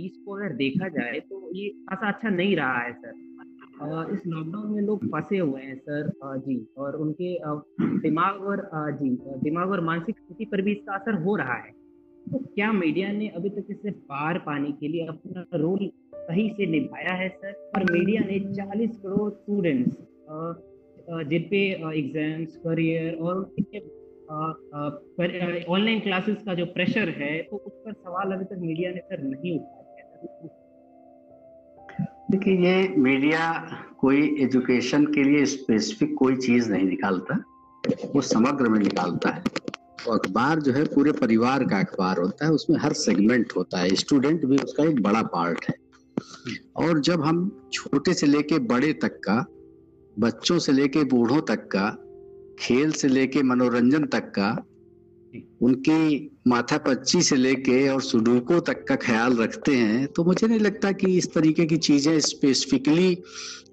2020 को अगर देखा जाए तो ये खासा अच्छा नहीं रहा है, सर। इस लॉकडाउन में लोग फंसे हुए हैं, सर। जी, और उनके दिमाग और जी दिमाग और मानसिक स्थिति पर भी इसका असर हो रहा है। तो क्या मीडिया ने अभी तक इसे पार पाने के लिए अपना रोल सही से निभाया है, सर? और मीडिया ने 40 करोड़ स्टूडेंट्स जिन पे एग्ज़ाम्स करियर और ऑनलाइन क्लासेस का जो प्रेशर है तो उस पर सवाल अभी तक मीडिया ने, सर, नहीं उठाया। देखिए, ये मीडिया कोई एजुकेशन के लिए स्पेसिफिक कोई चीज़ नहीं निकालता। वो समग्र में निकालता है। तो अखबार जो है, पूरे परिवार का अखबार होता है। उसमें हर सेगमेंट होता है। स्टूडेंट भी उसका एक बड़ा पार्ट है। और जब हम छोटे से लेके बड़े तक का, बच्चों से लेके बूढ़ों तक का, खेल से लेके मनोरंजन तक का उनकी माथा पच्ची से लेके और सुडूको तक का ख्याल रखते हैं तो मुझे नहीं लगता कि इस तरीके की चीज़ें स्पेसिफिकली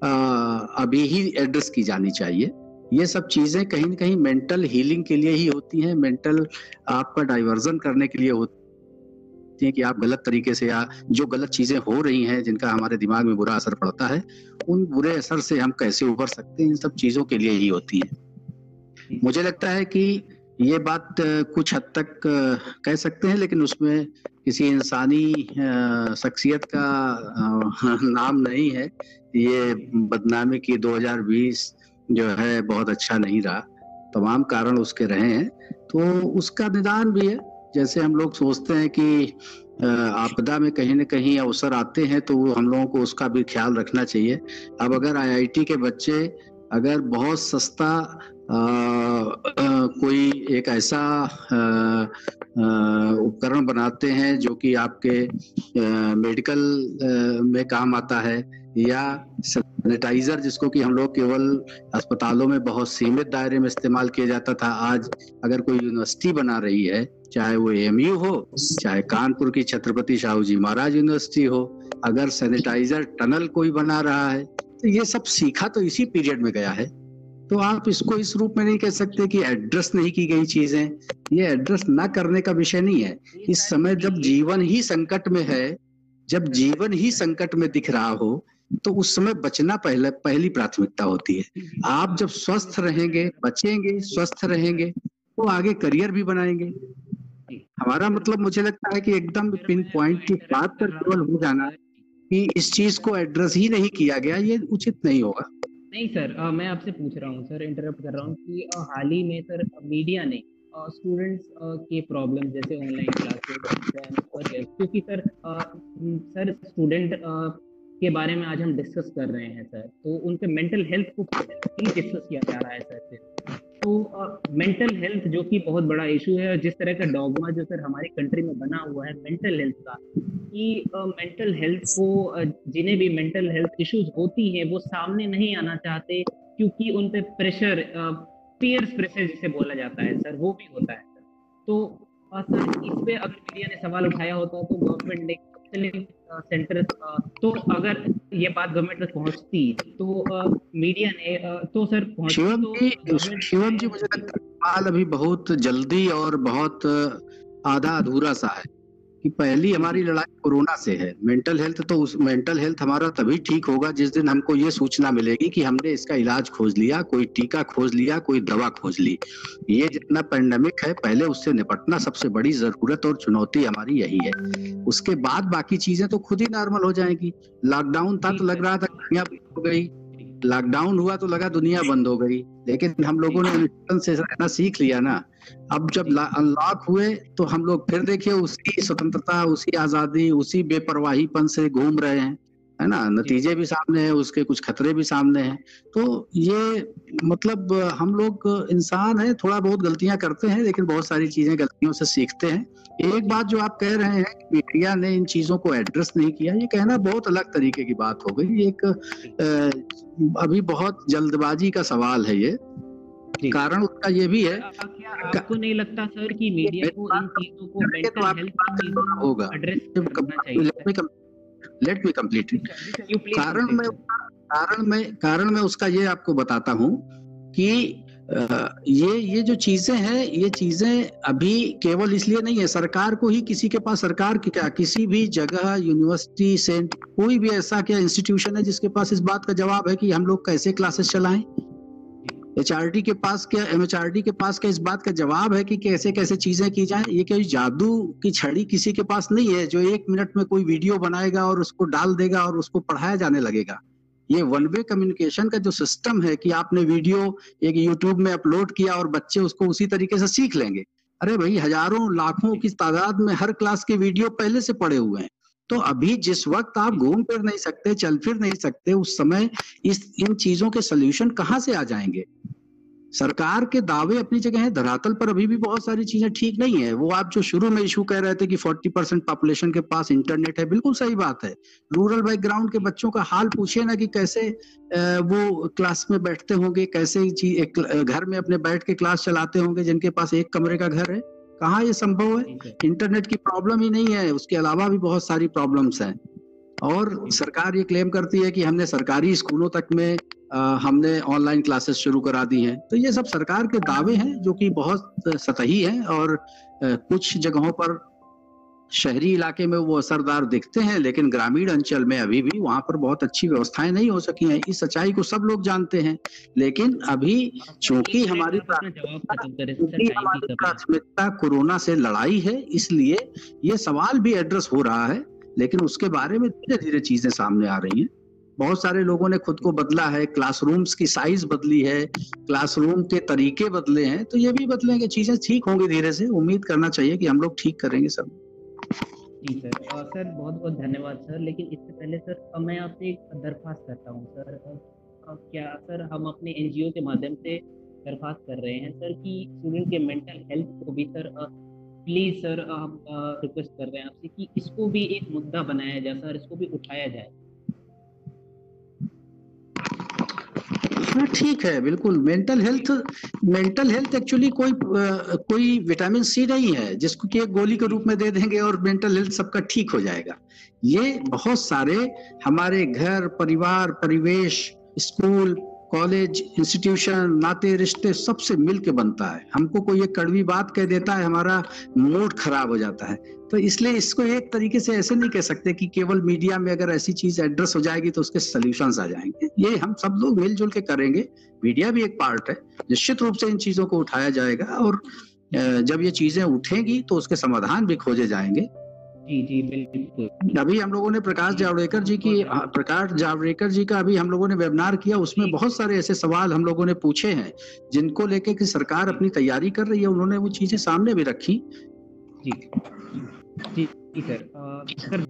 अभी ही एड्रेस की जानी चाहिए। ये सब चीज़ें कहीं ना कहीं मेंटल हीलिंग के लिए ही होती हैं मेंटल आपका डाइवर्जन करने के लिए होती हैं कि आप गलत तरीके से या जो गलत चीज़ें हो रही हैं जिनका हमारे दिमाग में बुरा असर पड़ता है उन बुरे असर से हम कैसे उभर सकते हैं? इन सब चीज़ों के लिए ही होती है। मुझे लगता है कि ये बात कुछ हद तक कह सकते हैं, लेकिन उसमें किसी इंसानी शख्सियत का नाम नहीं है। ये बदनामी की 2020 जो है, बहुत अच्छा नहीं रहा। तमाम कारण उसके रहे हैं। तो उसका निदान भी है। जैसे हम लोग सोचते हैं कि आपदा में कहीं ना कहीं अवसर आते हैं तो हम लोगों को उसका भी ख्याल रखना चाहिए। अब अगर आईआईटी के बच्चे अगर बहुत सस्ता आ, आ, कोई एक ऐसा उपकरण बनाते हैं जो कि आपके आ, मेडिकल आ, में काम आता है या सैनिटाइजर जिसको कि हम लोग केवल अस्पतालों में बहुत सीमित दायरे में इस्तेमाल किया जाता था आज अगर कोई यूनिवर्सिटी बना रही है चाहे वो एम हो चाहे कानपुर की छत्रपति शाहू जी महाराज यूनिवर्सिटी हो अगर सैनिटाइजर टनल कोई बना रहा है तो ये सब सीखा तो इसी पीरियड में गया है। तो आप इसको इस रूप में नहीं कह सकते कि एड्रेस नहीं की गई चीज़ें। ये एड्रेस ना करने का विषय नहीं है। इस समय जब जीवन ही संकट में है, जब जीवन ही संकट में दिख रहा हो तो उस समय बचना पहले, पहली प्राथमिकता होती है। आप जब स्वस्थ रहेंगे, बचेंगे, स्वस्थ रहेंगे तो आगे करियर भी बनाएँगे। हमारा मतलब मुझे लगता है कि एकदम पिन पॉइंट की बात पर केवल हो जाना कि इस चीज़ को एड्रेस ही नहीं किया गया ये उचित नहीं होगा। नहीं सर आ, मैं आपसे पूछ रहा हूँ सर इंटरप्ट कर रहा हूँ कि हाल ही में सर मीडिया ने स्टूडेंट्स के प्रॉब्लम जैसे ऑनलाइन क्लासेस क्योंकि सर सर स्टूडेंट के बारे में आज हम डिस्कस कर रहे हैं सर तो उनके मेंटल हेल्थ को डिस्कस किया जा रहा है सर तो मेंटल uh, हेल्थ जो कि बहुत बड़ा इशू है और जिस तरह का डॉगमा जो सर हमारी कंट्री में बना हुआ है मेंटल हेल्थ का कि मेंटल हेल्थ को uh, जिन्हें भी मेंटल हेल्थ इश्यूज़ होती हैं वो सामने नहीं आना चाहते क्योंकि उन पे प्रेशर पीयर्स प्रेशर जिसे बोला जाता है सर वो भी होता है सर तो सर इस पे अगर मीडिया ने सवाल उठाया होता तो गवर्नमेंट ने सेंटर तो अगर ये बात गवर्नमेंट तक पहुँचती तो मीडिया ने तो सर शिवम तो जी शिवम जी मुझे लगता है अभी बहुत जल्दी और बहुत आधा अधूरा सा है। कि पहली हमारी लड़ाई कोरोना से है। मेंटल हेल्थ तो उस मेंटल हेल्थ हमारा तभी ठीक होगा जिस दिन हमको ये सूचना मिलेगी कि हमने इसका इलाज खोज लिया कोई टीका खोज लिया कोई दवा खोज ली। ये जितना पेंडेमिक है पहले उससे निपटना सबसे बड़ी ज़रूरत और चुनौती हमारी यही है। उसके बाद बाकी चीज़ें तो खुद ही नॉर्मल हो जाएँगी। लॉकडाउन था तो लग रहा था हो गई। लॉकडाउन हुआ तो लगा दुनिया बंद हो गई। लेकिन हम लोगों ने से रहना सीख लिया ना। अब जब अनलॉक हुए तो हम लोग फिर देखिए उसी स्वतंत्रता उसी आज़ादी उसी बेपरवाहीपन से घूम रहे हैं। है ना? नतीजे भी सामने है उसके कुछ खतरे भी सामने हैं। तो ये मतलब हम लोग इंसान है थोड़ा बहुत गलतियाँ करते हैं लेकिन बहुत सारी चीज़ें गलतियों से सीखते हैं। एक बात जो आप कह रहे हैं मीडिया ने इन चीज़ों को एड्रेस नहीं किया ये कहना बहुत अलग तरीके की बात हो गई। एक अभी बहुत जल्दबाजी का सवाल है ये। कारण उसका ये भी है। आपको नहीं लगता सर कि मीडिया को इन चीज़ों को मेंटल हेल्थ होगा। एड्रेस लेट मी कंप्लीट कारण में कारण में कारण में उसका ये आपको बताता हूँ कि ये ये जो चीज़ें हैं ये चीज़ें अभी केवल इसलिए नहीं है सरकार को ही किसी के पास सरकार की क्या किसी भी जगह यूनिवर्सिटी से कोई भी ऐसा क्या इंस्टीट्यूशन है जिसके पास इस बात का जवाब है कि हम लोग कैसे क्लासेस चलाएँ एच के पास क्या एम के पास क्या इस बात का जवाब है कि कैसे कैसे चीज़ें की जाए? ये कोई जादू की छड़ी किसी के पास नहीं है, जो एक मिनट में कोई वीडियो बनाएगा और उसको डाल देगा और उसको पढ़ाया जाने लगेगा। ये वन वे कम्युनिकेशन का जो सिस्टम है कि आपने वीडियो एक यूट्यूब में अपलोड किया और बच्चे उसको उसी तरीके से सीख लेंगे। अरे भाई, हज़ारों, लाखों की तादाद में हर क्लास के वीडियो पहले से पड़े हुए हैं। तो अभी जिस वक्त आप घूम फिर नहीं सकते, चल फिर नहीं सकते, उस समय इस, इन चीज़ों के सोल्यूशन कहाँ से आ जाएँगे? सरकार के दावे अपनी जगह है, धरातल पर अभी भी बहुत सारी चीज़ें ठीक नहीं है। वो आप जो शुरू में इशू कह रहे थे कि 40 परसेंट पॉपुलेशन के पास इंटरनेट है, बिल्कुल सही बात है। रूरल बैकग्राउंड के बच्चों का हाल पूछिए ना कि कैसे वो क्लास में बैठते होंगे, कैसे घर में अपने बैठ के क्लास चलाते होंगे, जिनके पास एक कमरे का घर है। कहाँ ये संभव है? इंटरनेट की प्रॉब्लम ही नहीं है उसके अलावा भी बहुत सारी प्रॉब्लम्स हैं। और सरकार ये क्लेम करती है कि हमने सरकारी स्कूलों तक में आ, हमने ऑनलाइन क्लासेस शुरू करा दी हैं। तो ये सब सरकार के दावे हैं जो कि बहुत सतही हैं और आ, कुछ जगहों पर शहरी इलाके में वो असरदार दिखते हैं लेकिन ग्रामीण अंचल में अभी भी वहाँ पर बहुत अच्छी व्यवस्थाएँ नहीं हो सकी हैं। इस सच्चाई को सब लोग जानते हैं लेकिन अभी चूँकि हमारी प्राथमिकता कोरोना से लड़ाई है इसलिए ये सवाल भी एड्रेस हो रहा है लेकिन उसके बारे में धीरे धीरे चीज़ें सामने आ रही हैं। बहुत सारे लोगों ने खुद को बदला है क्लासरूम्स की साइज़ बदली है क्लासरूम के तरीके बदले हैं तो ये भी बदलेंगे चीज़ें ठीक होंगी धीरे से। उम्मीद करना चाहिए कि हम लोग ठीक करेंगे सब। जी सर और सर बहुत बहुत धन्यवाद सर, लेकिन इससे पहले सर, अब मैं आपसे एक दरख्वास्त करता हूँ सर क्या सर हम अपने एनजीओ के माध्यम से दरख्वास्त कर रहे हैं सर कि स्टूडेंट के मेंटल हेल्थ को भी सर प्लीज़ सर हम रिक्वेस्ट कर रहे हैं आपसे कि इसको भी एक मुद्दा बनाया जाए सर, इसको भी उठाया जाए। हाँ ठीक है, बिल्कुल। Mental health mental health actually कोई कोई विटामिन सी नहीं है, जिसको कि एक गोली के रूप में दे देंगे और मेंटल हेल्थ सबका ठीक हो जाएगा। ये बहुत सारे हमारे घर, परिवार, परिवेश स्कूल कॉलेज, इंस्टीट्यूशन, नाते, रिश्ते सबसे मिल के बनता है। हमको कोई एक कड़वी बात कह देता है, हमारा मूड खराब हो जाता है। तो इसलिए इसको एक तरीके से ऐसे नहीं कह सकते कि केवल मीडिया में अगर ऐसी चीज़ एड्रेस हो जाएगी तो उसके सोल्यूशन आ जाएँगे। ये हम सब लोग मिलजुल के करेंगे। मीडिया भी एक पार्ट है। निश्चित रूप से इन चीज़ों को उठाया जाएगा और जब ये चीज़ें उठेंगी तो उसके समाधान भी खोजे जाएँगे। जी जी बिल्कुल। अभी हम लोगों ने प्रकाश जावड़ेकर जी की प्रकाश जावड़ेकर जी का अभी हम लोगों ने वेबिनार किया उसमें बहुत सारे ऐसे सवाल हम लोगों ने पूछे हैं जिनको लेके कि सरकार अपनी तैयारी कर रही है उन्होंने वो चीज़ें सामने भी रखी। जी। जी सर। सर